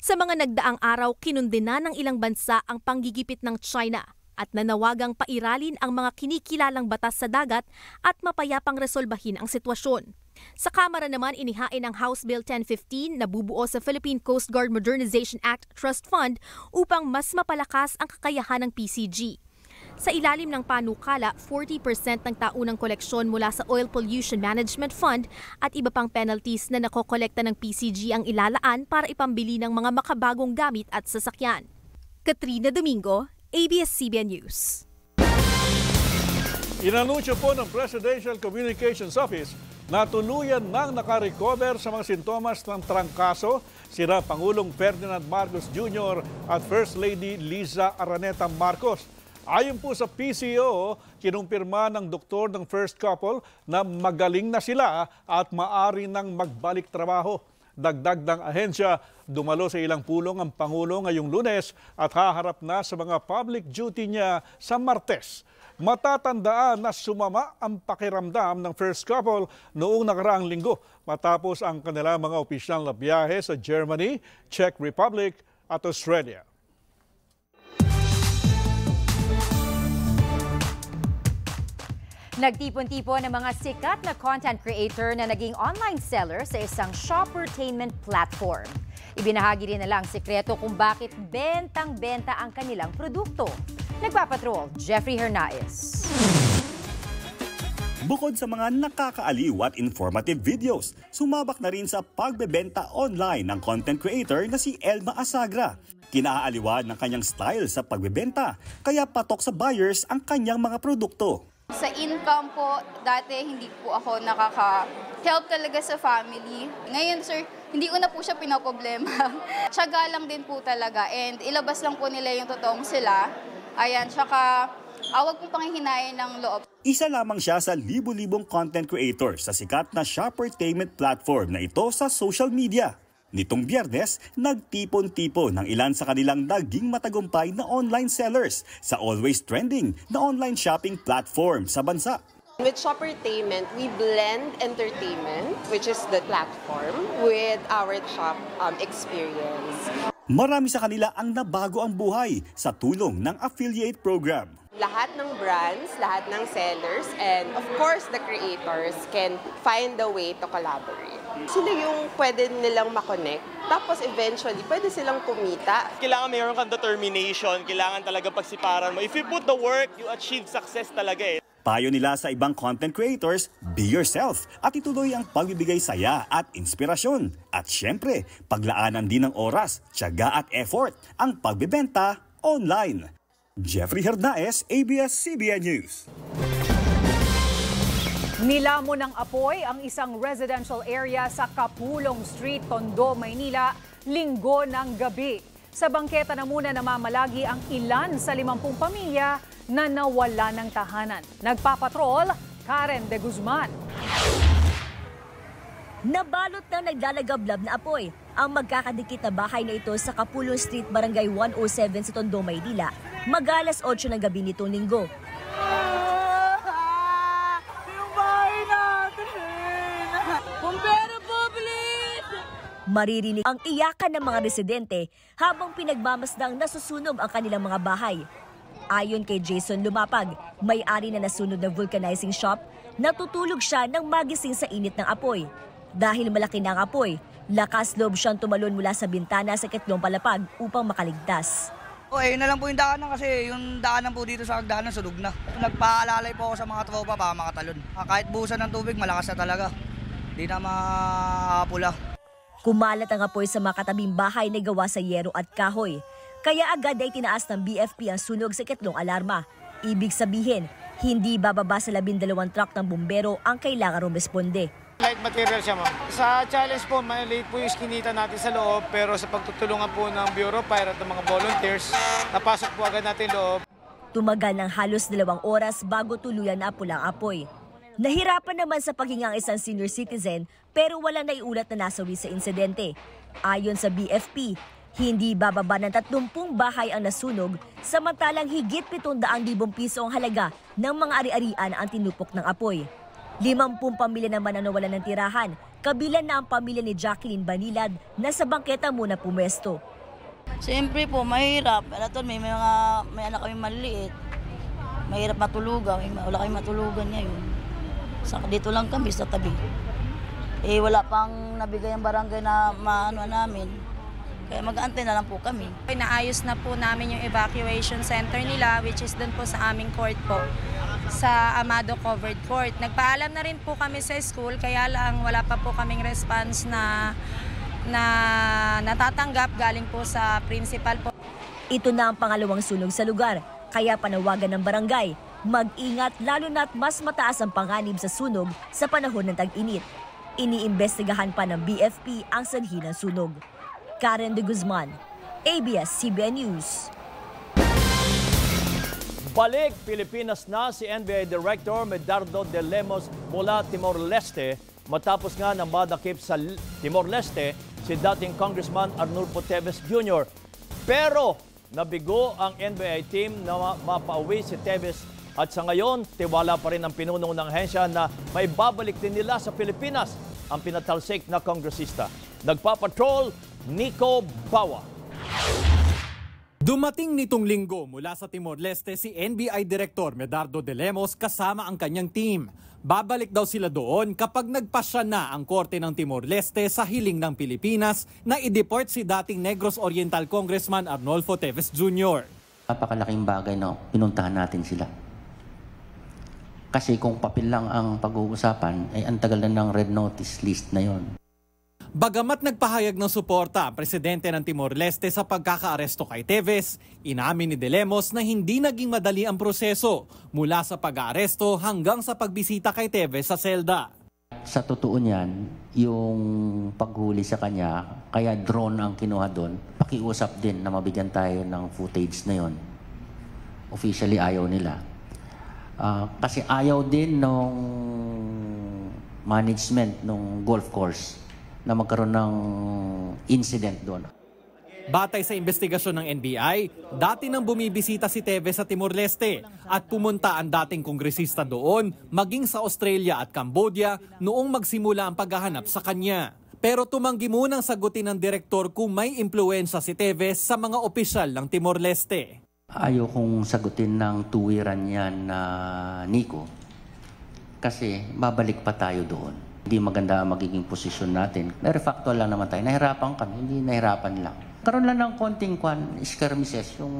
Sa mga nagdaang araw, kinundina ng ilang bansa ang panggigipit ng China at nanawagang pairalin ang mga kinikilalang batas sa dagat at mapayapang resolbahin ang sitwasyon. Sa Kamara naman inihain ang House Bill 1015 na bubuo sa Philippine Coast Guard Modernization Act Trust Fund upang mas mapalakas ang kakayahan ng PCG. Sa ilalim ng panukala, 40% ng taunang koleksyon mula sa Oil Pollution Management Fund at iba pang penalties na nakokolekta ng PCG ang ilalaan para ipambili ng mga makabagong gamit at sasakyan. Katrina Domingo, ABS-CBN News. Inanunsyo po ng Presidential Communications Office na tuluyan nang nakarecover sa mga sintomas ng trangkaso sina Pangulong Ferdinand Marcos Jr. at First Lady Liza Araneta Marcos. Ayon po sa PCO, kinumpirma ng doktor ng first couple na magaling na sila at maari nang magbalik trabaho. Dagdag ng ahensya, dumalo sa ilang pulong ang Pangulo ngayong lunes at haharap na sa mga public duty niya sa Martes. Matatandaan na sumama ang pakiramdam ng first couple noong nakaraang linggo matapos ang kanilang mga opisyal na biyahe sa Germany, Czech Republic at Australia. Nagtipon-tipon ng mga sikat na content creator na naging online seller sa isang shoppertainment platform. Ibinahagi rin nila ang sekreto kung bakit bentang-benta ang kanilang produkto. Nagpapatrol, Jeffrey Hernaez. Bukod sa mga nakakaaliw at informative videos, sumabak na rin sa pagbebenta online ng content creator na si Elma Asagra. Kinaaliwan ng kanyang style sa pagbebenta, kaya patok sa buyers ang kanyang mga produkto. Sa income po, dati hindi po ako nakaka-help talaga sa family. Ngayon, sir, hindi ko na po siya pinoproblema. <laughs> Tiyaga lang din po talaga and ilabas lang po nila yung totoong sila. Ayan, tsaka awag pong panghihinayan ng loob. Isa lamang siya sa libu-libong content creator sa sikat na shoppertainment platform na ito sa social media. Nitong biyernes, nagtipon-tipon ng ilan sa kanilang naging matagumpay na online sellers sa always trending na online shopping platform sa bansa. With Shoppertainment, we blend entertainment, which is the platform, with our shop um, experience. Marami sa kanila ang nabago ang buhay sa tulong ng affiliate program. Lahat ng brands, lahat ng sellers, and of course the creators can find a way to collaborate. Sila yung pwede nilang makonect. Tapos eventually, pwede silang kumita. Kailangan mayroon kang determination, kailangan talaga pagsiparan mo. If you put the work, you achieve success talaga eh. Payo nila sa ibang content creators, be yourself at ituloy ang pagbibigay saya at inspirasyon. At syempre, paglaanan din ng oras, tiyaga at effort ang pagbebenta online. Jeffrey Hernaez, ABS-CBN News. Nilamo ng apoy ang isang residential area sa Kapulong Street, Tondo, Maynila, linggo ng gabi. Sa bangketa na muna namamalagi ang ilan sa 50 pamilya na nawala ng tahanan. Nagpapatrol, Karen de Guzman. Nabalot ng naglalagablab na apoy ang magkakadikit na bahay na ito sa Kapulong Street, Barangay 107 sa Tondo, Maynila. Magalas 8 ng gabi nitong linggo. Maririnig ang iyakan ng mga residente habang pinagmamasdang nasusunog ang kanilang mga bahay. Ayon kay Jason Lumapag, may-ari na nasunog na vulcanizing shop, natutulog siya nang magising sa init ng apoy. Dahil malaki na ang apoy, lakas loob siyang tumalon mula sa bintana sa Ketlong Palapag upang makaligtas. O, eh, yun na lang po yung daanan kasi yung daanan po dito sa hagdanan sunog na. Nagpaalalay po ako sa mga tropa para makatalon. Ah, kahit busan ng tubig, malakas na talaga. Hindi na makapula. Kumalat ang apoy sa mga katabing bahay na gawa sa yero at kahoy. Kaya agad ay tinaas ng BFP ang sunog sa ketlong alarma. Ibig sabihin, Hindi bababa sa labindalawang truck ng bumbero ang kailangan rumesponde. Light material siya, ma'am. Sa challenge po, maliit po yung skinita natin sa loob, pero sa pagtutulungan po ng Bureau of Fire at ng mga volunteers, napasok po agad natin loob. Tumagal ng halos dalawang oras bago tuluyan na pulang apoy. Nahirapan naman sa paghinga ang isang senior citizen pero wala naiulat na nasawi sa insidente. Ayon sa BFP, hindi bababa ng 30 bahay ang nasunog, samantalang higit 700,000 piso ang halaga ng mga ari-arian ang tinupok ng apoy. Limampung pamilya naman ang nawalan ng tirahan, kabilan na ang pamilya ni Jacqueline Banilad na sa bangketa muna pumesto. Siyempre po, mahirap. Pero may mga may anak kami maliliit. Mahirap matulugan. Wala kami matulugan ngayon. Sa, dito lang kami sa tabi. Eh, wala pang nabigay ang barangay na maano namin. Kaya mag-aantay na lang po kami. Naayos na po namin yung evacuation center nila which is dun po sa aming court po sa Amado Covered Court. Nagpaalam na rin po kami sa school kaya lang wala pa po kaming response na na natatanggap galing po sa principal po. Ito na ang pangalawang sunog sa lugar, kaya panawagan ng barangay. Mag-ingat lalo na't mas mataas ang panganib sa sunog sa panahon ng tag-init. Iniimbestigahan pa ng BFP ang sanhi ng sunog. Karen de Guzman, ABS-CBN News. Balik Pilipinas na si NBA Director Medardo de Lemos mula Timor-Leste matapos nga na madakip sa Timor-Leste si dating Congressman Arnulfo Teves Jr. Pero nabigo ang NBA team na mapauwi si Teves at sa ngayon, tiwala pa rin ang pinuno ng ahensya na may babalik din nila sa Pilipinas ang pinatalsik na kongresista. Nagpapatrol, Nico Bawa. Dumating nitong linggo mula sa Timor-Leste si NBI Director Medardo de Lemos kasama ang kanyang team. Babalik daw sila doon kapag nagpasya na ang korte ng Timor-Leste sa hiling ng Pilipinas na i-deport si dating Negros Oriental Congressman Arnolfo Teves Jr. Napakalaking bagay na pinuntahan natin sila. Kasi kung papel lang ang pag-uusapan, ay ang tagal na ng red notice list na yon. Bagamat nagpahayag ng suporta ang presidente ng Timor-Leste sa pagkakaaresto kay Teves, inamin ni De Lemos na hindi naging madali ang proseso mula sa pag-aaresto hanggang sa pagbisita kay Teves sa selda. Sa totoo niyan, yung paghuli sa kanya, kaya drone ang kinuha doon, pakiusap din na mabigyan tayo ng footage na yon. Officially ayaw nila. Uh, kasi ayaw din nung management ng golf course na magkaroon ng incident doon. Batay sa investigasyon ng NBI, dati nang bumibisita si Tevez sa Timor-Leste at pumunta ang dating kongresista doon maging sa Australia at Cambodia noong magsimula ang paghahanap sa kanya. Pero tumanggi munang sagutin ng direktor kung may impluensya si Tevez sa mga opisyal ng Timor-Leste. Ayaw kong sagutin ng tuwiran yan na Nico kasi babalik pa tayo doon. Hindi maganda ang magiging posisyon natin. Narefactual lang naman tayo. Nahirapan kami, hindi nahirapan lang. Karoon lang ng konting kwan, skirmishes, yung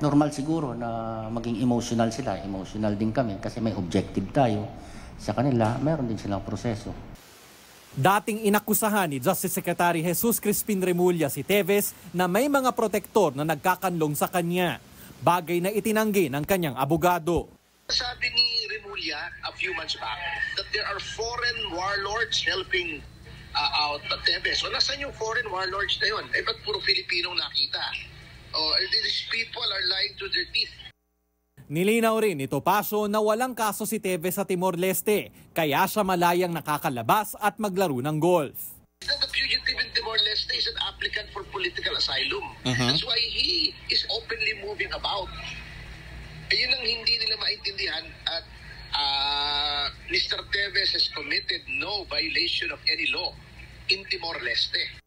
normal siguro na maging emotional sila. Emotional din kami kasi may objective tayo. Sa kanila, meron din silang proseso. Dating inakusahan ni Justice Secretary Jesus Crispin Remulla si Teves na may mga protektor na nagkakanlong sa kanya. Bagay na itinanggi ng kanyang abogado. Sabi ni Remulla a few months back that there are foreign warlords helping uh, out Teves. O nasan yung foreign warlords na yun? Eh, ba't puro Filipinong nakita? Oh, these people are lying to their teeth. Nilinaw rin ni Topacio na walang kaso si Tevez sa Timor-Leste, kaya siya malayang nakakalabas at maglaro ng golf. The fugitive in Timor-Leste is an applicant for political asylum. Uh-huh. That's why he is openly moving about. Eh, yun ang hindi nila maintindihan at uh, Mr. Tevez has committed no violation of any law in Timor-Leste.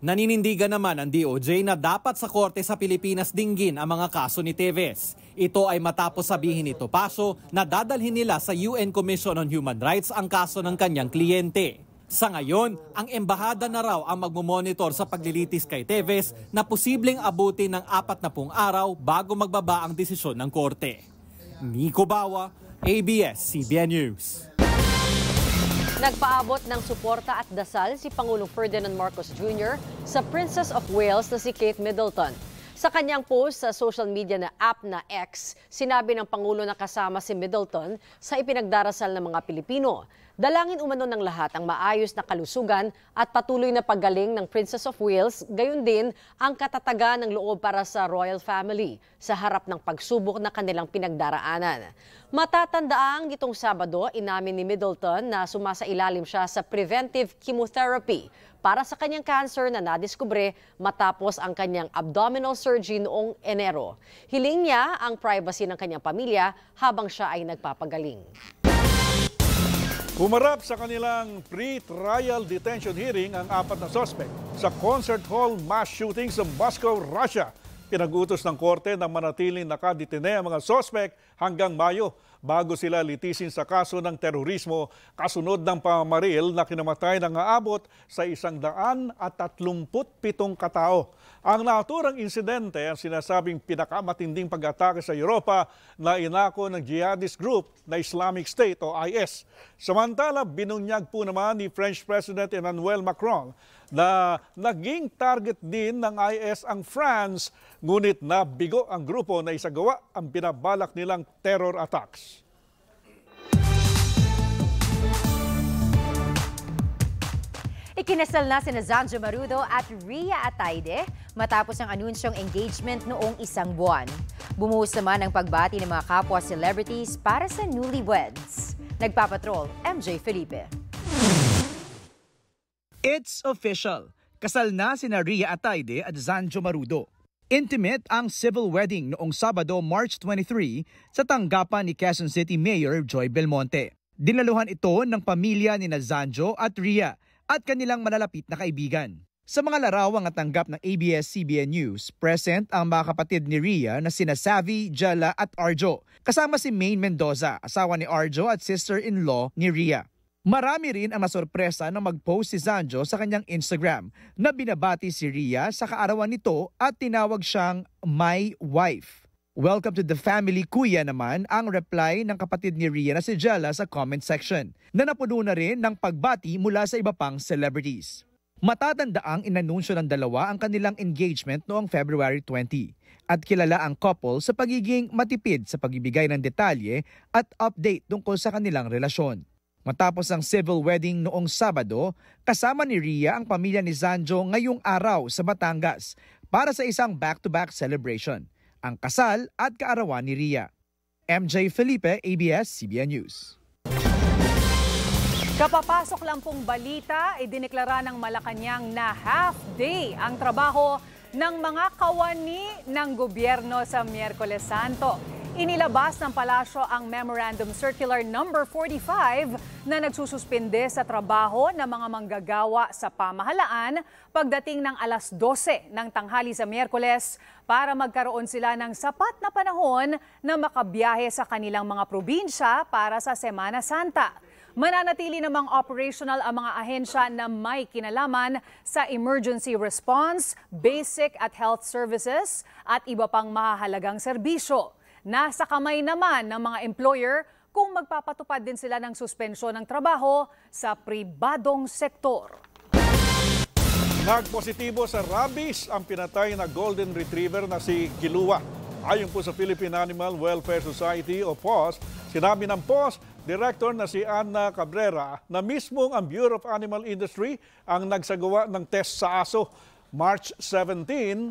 Naninindigan naman ang DOJ na dapat sa korte sa Pilipinas dinggin ang mga kaso ni Teves. Ito ay matapos sabihin ni Topacio na dadalhin nila sa UN Commission on Human Rights ang kaso ng kanyang kliyente. Sa ngayon, ang embahada na raw ang magmumonitor sa paglilitis kay Teves na posibleng abutin ng apat na pung araw bago magbaba ang desisyon ng korte. Nico Bawa, ABS-CBN News. Nagpaabot ng suporta at dasal si Pangulong Ferdinand Marcos Jr. sa Princess of Wales na si Kate Middleton. Sa kanyang post sa social media na app na X, sinabi ng Pangulo na kasama si Middleton sa ipinagdarasal ng mga Pilipino. Dalangin umano ng lahat ang maayos na kalusugan at patuloy na paggaling ng Princess of Wales, gayon din ang katatagan ng loob para sa royal family sa harap ng pagsubok na kanilang pinagdaraanan. Matatandaang nitong Sabado, inamin ni Middleton na sumasailalim siya sa preventive chemotherapy para sa kanyang cancer na nadiskubre matapos ang kanyang abdominal surgery noong Enero. Hiling niya ang privacy ng kanyang pamilya habang siya ay nagpapagaling. Humarap sa kanilang pre-trial detention hearing ang apat na sospek sa concert hall mass shooting sa Moscow, Russia. Pinag-utos ng korte na manatiling nakadetine ang mga sospek hanggang Mayo bago sila litisin sa kaso ng terorismo kasunod ng pamamaril na kinamatay ng aabot sa isang daan at tatlumput pitong katao. Ang naturang insidente ang sinasabing pinakamatinding pag-atake sa Europa na inako ng jihadist group na Islamic State o IS. Samantala, binunyag po naman ni French President Emmanuel Macron na naging target din ng IS ang France, ngunit nabigo ang grupo na isagawa ang binabalak nilang terror attacks. Ikinasal na sina Zanjo Marudo at Ria Ataide matapos ang anunsyong engagement noong isang buwan. Bumuhos naman ang pagbati ng mga kapwa celebrities para sa newlyweds. Nagpapatrol, MJ Felipe. It's official. Kasal na sina Ria Ataide at Zanjo Marudo. Intimate ang civil wedding noong Sabado, March 23 sa tanggapan ni Quezon City Mayor Joy Belmonte. Dinaluhan ito ng pamilya ni Zanjo at Ria at kanilang malalapit na kaibigan. Sa mga larawang at tanggap ng ABS-CBN News, present ang mga kapatid ni Ria na sina Savvy, Jala at Arjo, kasama si Maine Mendoza, asawa ni Arjo at sister-in-law ni Ria. Marami rin ang nasorpresa nang mag-post si Zanjo sa kanyang Instagram na binabati si Ria sa kaarawan nito at tinawag siyang My Wife. Welcome to the family kuya naman ang reply ng kapatid ni Ria na si Jella sa comment section na napuno na rin ng pagbati mula sa iba pang celebrities. Matatandaang inanunsyo ng dalawa ang kanilang engagement noong February 20 at kilala ang couple sa pagiging matipid sa pagbibigay ng detalye at update tungkol sa kanilang relasyon. Matapos ang civil wedding noong Sabado, kasama ni Ria ang pamilya ni Zanjo ngayong araw sa Batangas para sa isang back-to-back celebration ang kasal at kaarawan ni Ria. MJ Felipe, ABS-CBN News. Kapapasok lang pong balita, idineklara ng Malacanang na half-day ang trabaho ng mga kawani ng gobyerno sa Miyerkules Santo. Inilabas ng palasyo ang Memorandum Circular Number 45 na nagsususpinde sa trabaho ng mga manggagawa sa pamahalaan pagdating ng alas 12 ng tanghali sa Miyerkules para magkaroon sila ng sapat na panahon na makabiyahe sa kanilang mga probinsya para sa Semana Santa. Mananatili namang operational ang mga ahensya na may kinalaman sa emergency response, basic at health services at iba pang mahahalagang serbisyo. Nasa kamay naman ng mga employer kung magpapatupad din sila ng suspensyon ng trabaho sa pribadong sektor. Nagpositibo sa rabies ang pinatay na golden retriever na si Kilua. Ayon po sa Philippine Animal Welfare Society o POS, sinabi ng POS, Director na si Anna Cabrera na mismong ang Bureau of Animal Industry ang nagsagawa ng test sa aso March 17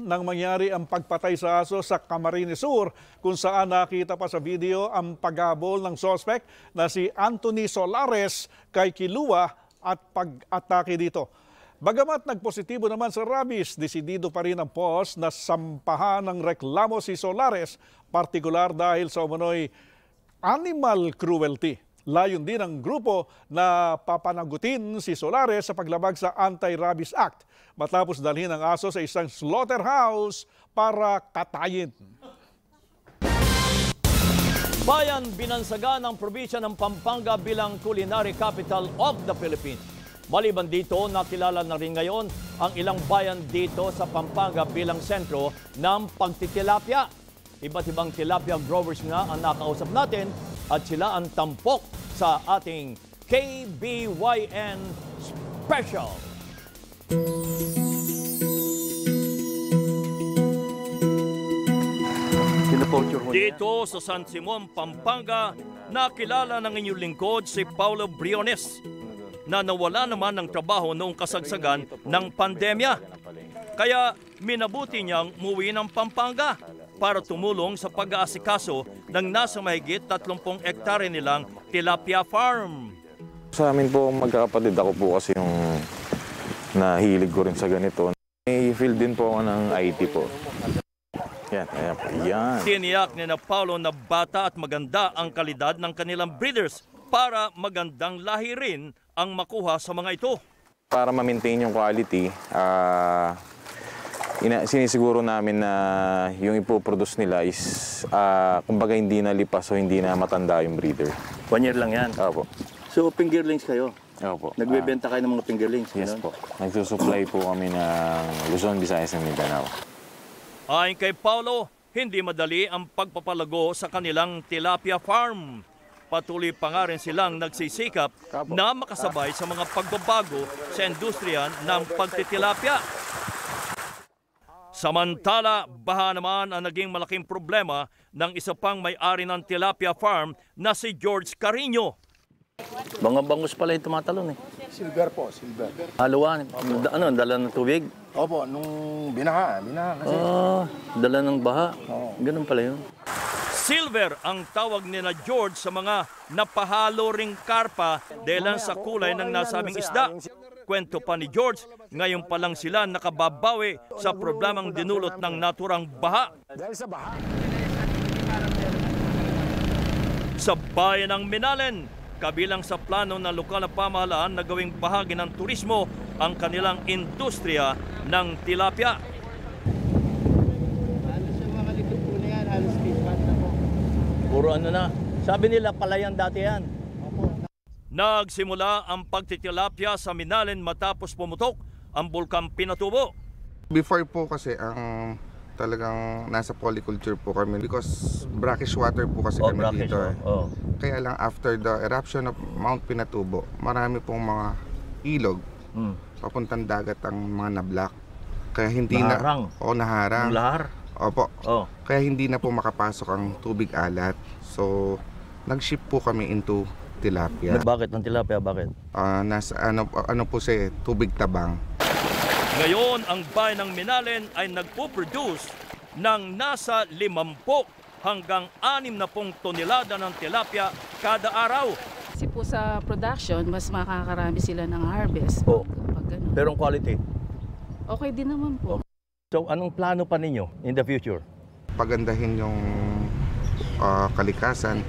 nang mangyari ang pagpatay sa aso sa Camarines Sur kung saan nakita pa sa video ang paghabol ng sospek na si Anthony Solares kay Kilua at pag-atake dito. Bagamat nagpositibo naman sa rabies, desidido pa rin ang POS na sampahan ng reklamo si Solares, partikular dahil sa umano'y animal cruelty. Layon din ang grupo na papanagutin si Solares sa paglabag sa Anti-Rabies Act matapos dalhin ang aso sa isang slaughterhouse para katayin. Bayan binansaga ng probinsya ng Pampanga bilang culinary capital of the Philippines. Maliban dito, nakilala na rin ngayon ang ilang bayan dito sa Pampanga bilang sentro ng pagtitilapia. Iba't ibang tilapia growers nga ang nakausap natin at sila ang tampok sa ating KBYN Special. Dito sa San Simon, Pampanga, nakilala ng inyong lingkod si Paulo Briones na nawala naman ng trabaho noong kasagsagan ng pandemya. Kaya minabuti niyang muwi ng Pampanga para tumulong sa pag-aasikaso ng nasa mahigit 30 hektare nilang tilapia farm. Sa amin po, magkakapatid ako po kasi yung nahilig ko rin sa ganito. May field din po ako ng IT po. Yan, ayan po. Yan. Tiniyak ni na Paulo na bata at maganda ang kalidad ng kanilang breeders para magandang lahi rin ang makuha sa mga ito. Para ma-maintain yung quality, ah, ina- sinisiguro namin na yung ipoproduce nila is, ah, kumbaga hindi na lipas o hindi na matanda yung breeder. One year lang yan? Opo. So, fingerlings kayo? Opo. Nagbebenta kayo ng mga fingerlings? Yes ganun? po. Nagsusupply po kami ng Luzon, Visayas, and Mindanao. Ayon kay Paulo, hindi madali ang pagpapalago sa kanilang tilapia farm. Patuloy pa nga rin silang nagsisikap na makasabay sa mga pagbabago sa industriya ng pagtitilapia. Samantala, baha naman ang naging malaking problema ng isa pang may-ari ng tilapia farm na si George Carino. Mga bangus pala yung tumatalon eh. Silver po, silver. Haluan. Da- ano, dala ng tubig? Opo, nung binaha, binaha kasi. Ah, dala ng baha. Ganun pala yun. Silver ang tawag ni na George sa mga napahalo ring karpa dahil sa kulay ng nasabing isda. Kwento pa ni George, ngayon pa lang sila nakababawi sa problemang dinulot ng naturang baha. Dahil sa baha. Sa bayan ng Minalen, kabilang sa plano ng lokal na pamahalaan na gawing bahagi ng turismo ang kanilang industriya ng tilapia. Puro ano na. Sabi nila palayan dati yan. Nagsimula ang pagtitilapia sa Minalen matapos pumutok ang bulkan Pinatubo. Before po kasi ang talagang nasa polyculture po kami because brackish water po kasi Oh, kami dito. eh. oh. Kaya lang after the eruption of Mount Pinatubo, marami pong mga ilog Hmm. papuntang dagat ang mga nablak. Kaya hindi Naharang? na o naharang. Ang lahar? Opo. Oh. Kaya hindi na po makapasok ang tubig alat. So nag-ship po kami into tilapia. Bakit ng tilapia? Bakit? Ah, nasa ano ano po siya, eh, tubig tabang. Ngayon, ang bayan ng Minalen ay nagpo-produce ng nasa 50 hanggang 60 tonelada ng tilapia kada araw. Kasi po sa production, mas makakarami sila ng harvest. Oh. Pag ganun. Pero ang quality? Okay din naman po. So, anong plano pa ninyo in the future? Pagandahin yung ah, kalikasan.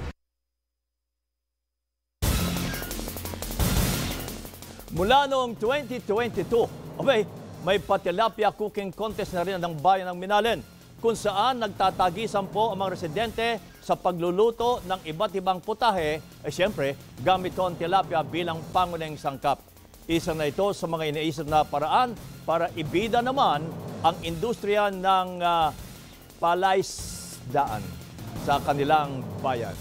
Mula noong 2022, okay, may patilapia cooking contest na rin ng bayan ng Minalen kung saan nagtatagisan po ang mga residente sa pagluluto ng iba't ibang putahe, eh siyempre, gamit ko ang tilapia bilang pangunahing sangkap. Isa na ito sa mga iniisip na paraan para ibida naman ang industriya ng uh, palaisdaan sa kanilang bayan.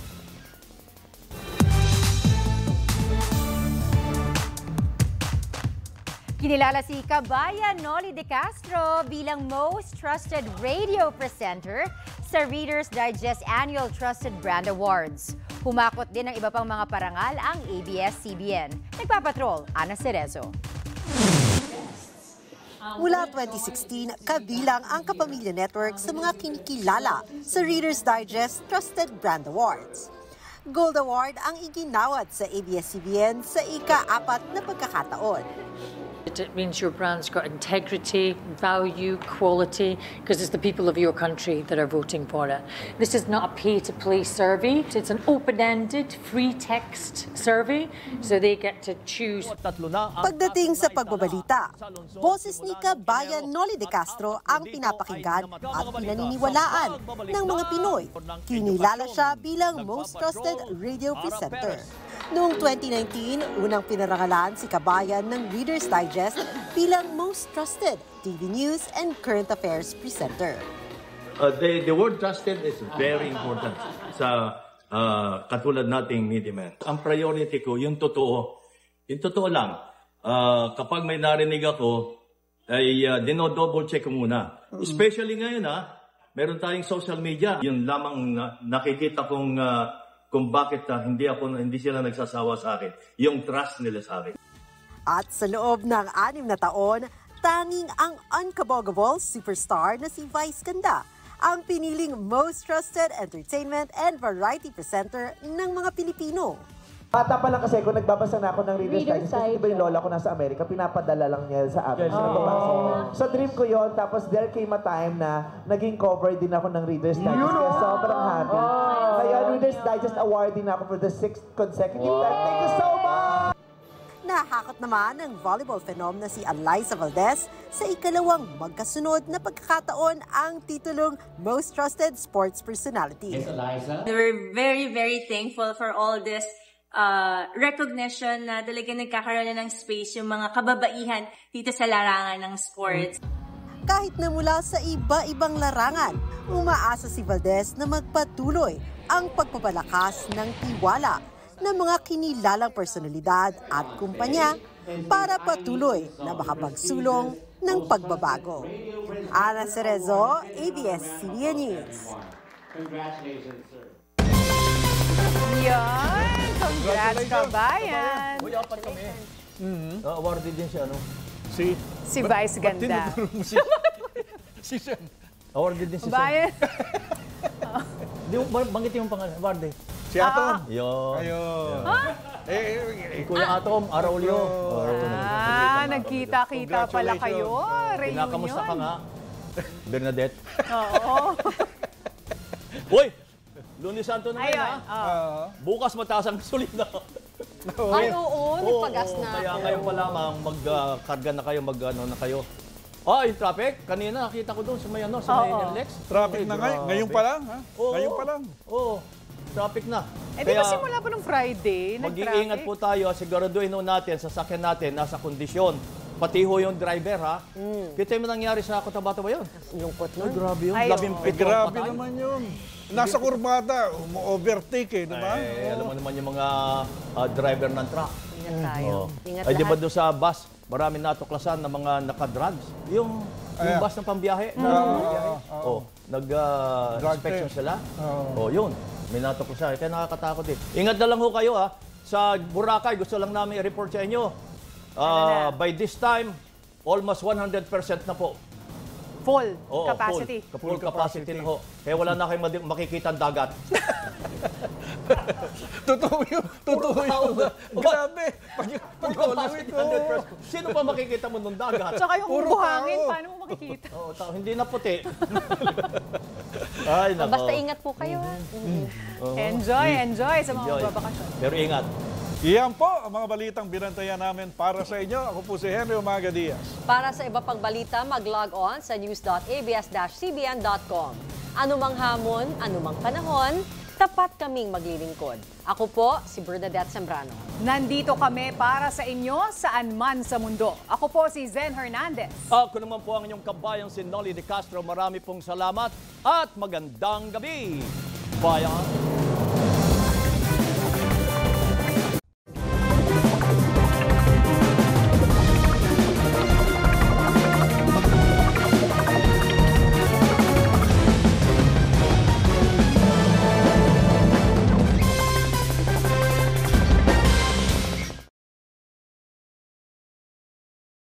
Kinilala si Kabayan Noli De Castro bilang Most Trusted Radio Presenter sa Reader's Digest Annual Trusted Brand Awards. Humakot din ng iba pang mga parangal ang ABS-CBN. Nagpapatrol, Ana Cerezo. Mula 2016, kabilang ang Kapamilya Network sa mga kinikilala sa Reader's Digest Trusted Brand Awards. Gold Award ang iginawad sa ABS-CBN sa ika-apat na pagkakataon. It means your brand's got integrity, value, quality, because it's the people of your country that are voting for it. This is not a pay to play survey, it's an open ended, free text survey, so they get to choose. Pagdating sa pagbabalita, boses ni Kabayan Noli De Castro ang pinapakinggan at pinaniniwalaan ng mga Pinoy. Kinilala siya bilang Most Trusted Radio Presenter. Noong 2019, unang pinarangalan si Kabayan ng Reader's Digest bilang Most Trusted TV News and Current Affairs Presenter. Uh, the, the word trusted is very important sa uh, katulad nating media man. Ang priority ko, yung totoo. Yung totoo lang. Uh, kapag may narinig ako, ay uh, dino-double check ko muna. Especially ngayon ha, Meron tayong social media. Yun lamang na, nakikita kong ah, kung bakit ah, hindi ako hindi sila nagsasawa sa akin. Yung trust nila sa akin. At sa loob ng anim na taon, tanging ang unkabogable superstar na si Vice Ganda ang piniling most trusted entertainment and variety presenter ng mga Pilipino. Bata pa lang kasi kung nagbabasa na ako ng Reader's Digest, kasi diba yung lola ko nasa Amerika, pinapadala lang niya sa amin. So, nababasa. So, dream ko yon Tapos there came a time na naging cover din ako ng Reader's Digest. Kaya sobrang happy. Kaya Reader's Digest award din ako for the sixth consecutive time. Thank you so much! Nahakot naman ng volleyball phenom na si Eliza Valdez sa ikalawang magkasunod na pagkakataon ang titulong Most Trusted Sports Personality. We're very, very thankful for all this uh, recognition na talaga nagkakaroon na ng space yung mga kababaihan dito sa larangan ng sports. Kahit na mula sa iba-ibang larangan, umaasa si Valdez na magpatuloy ang pagpapalakas ng tiwala ng mga kinilalang personalidad at kumpanya para patuloy na makapagsulong ng pagbabago. Ana Cerezo, ABS-CBN News. Congratulations, Yan! Congrats, kabayan! Uy, apat kami. Uh, awarded din siya, ano? Si? Si Vice Ganda. si, <laughs> si Sen. Awarded din si Sen. Bayan. <laughs> Di banggitin mo pangalan, awarded. Si Atom. Yun. Ayun. Eh, eh, Kuya Atom, Araulio. Ah, nagkita-kita pala kayo. Kinakamusta ka Reunion. nga? <laughs> Bernadette. Oo. Uy! Lunes Santo na Ayun, ha? Bukas mataas ang gasolina. Ay, oo, nagpagas na Kaya ngayon pa lamang magkarga na kayo, mag ano na kayo. Ah, yung traffic, kanina nakita ko doon sa may ano, sa may Oo. Lex. Traffic na ngayon. Ngayon pa lang, ha? Oo. Ngayon pa lang. Oo, traffic na. Eh, di ba simula pa nung Friday, Mag-iingat po tayo, siguraduhin ho natin, sasakyan natin, nasa kondisyon. Pati ho yung driver, ha? Kita mo nangyari sa Cotabato ba yun? Lungkot Ay, grabe yun. Ay, Labing oo. Eh, pito ang grabe patay. naman yun. Nasa kurbada, umu-overtake eh, di ba? Eh, alam mo naman yung mga ah, driver ng truck. Ingat tayo. Ingat Ay, di ba lahat. doon sa bus, marami natuklasan ng mga nakadrugs. Yung, yung Ayan. bus ng pambiyahe. na Oo, pambiyahe. Oh, nag-inspection test. sila. Oh, yun. May natuklasan. Kaya nakakatakot din. Ingat na lang ho kayo ha. Sa Boracay, gusto lang namin i-report sa inyo. Ah, by this time, almost 100% na po. Full Oo, capacity. Full, full capacity na ho. Kaya wala na kayong makikita ang dagat. <laughs> Totoo yun. Totoo yun. Grabe. Pag, pag capacity, 100%. Sino pa makikita mo nung dagat? Tsaka yung Puro buhangin, tao. paano mo makikita? Oo, tao, hindi na puti. <laughs> Ay, nako. Basta ingat po kayo, ha? Oo. Enjoy, enjoy sa mga magbabakasyon. Pero ingat. Iyan po ang mga balitang binantayan namin para sa inyo. Ako po si Henry Umaga Diaz. Para sa iba pang balita, mag-log on sa news.abs-cbn.com. Anumang hamon, anumang panahon, tapat kaming maglilingkod. Ako po, si Bernadette Sembrano. Nandito kami para sa inyo saan man sa mundo. Ako po si Zen Hernandez. Ako naman po ang inyong kabayang si Nolly De Castro. Marami pong salamat at magandang gabi. Bayan.